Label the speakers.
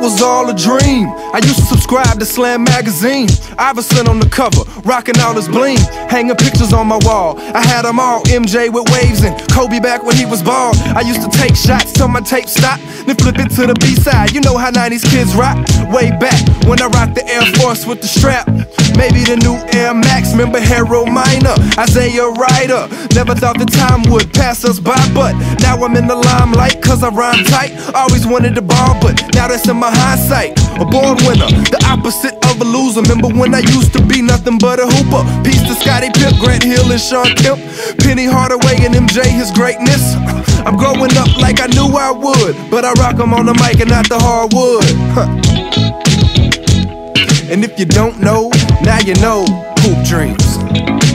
Speaker 1: was all a dream. I used to subscribe to Slam Magazine. Iverson on the cover, rocking all his bling. Hanging pictures on my wall. I had them all, MJ with waves and Kobe back when he was bald. I used to take shots till my tape stopped, then flip it to the B side. You know how 90s kids rock? Way back when I rocked the Air Force with the strap. Maybe the new Air Max, remember Harold Miner, Isaiah Rider. Never thought the time would pass us by, but now I'm in the limelight cause I rhyme tight. Always wanted the ball, but now that's in my hindsight. A born winner, the opposite of a loser. Remember when I used to be nothing but a hooper? Peace to Scottie Pipp, Grant Hill, and Shawn Kemp. Penny Hardaway and MJ, his greatness. I'm growing up like I knew I would, but I rock 'em on the mic and not the hardwood. Huh. And if you don't know, now you know. Hoop Dream.